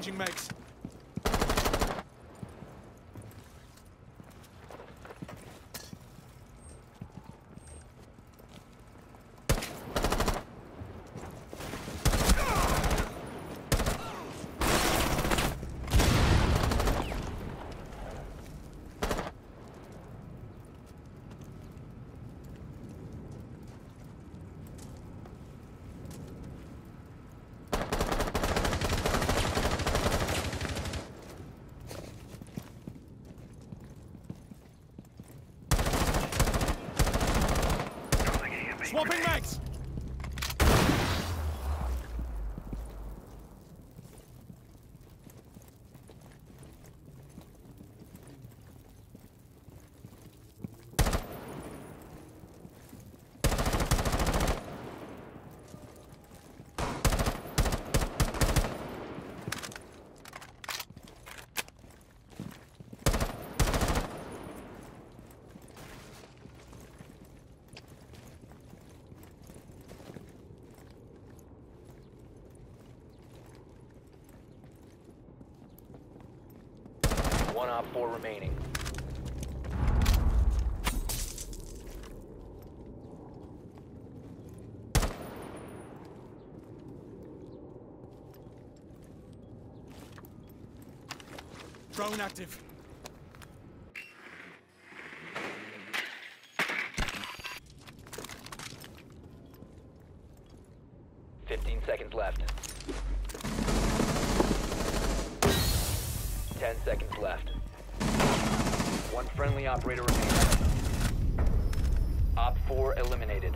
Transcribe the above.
Changing mags. Swapping mags! One op four remaining. Drone active. Fifteen seconds left. Seconds left. One friendly operator remaining. Op four eliminated.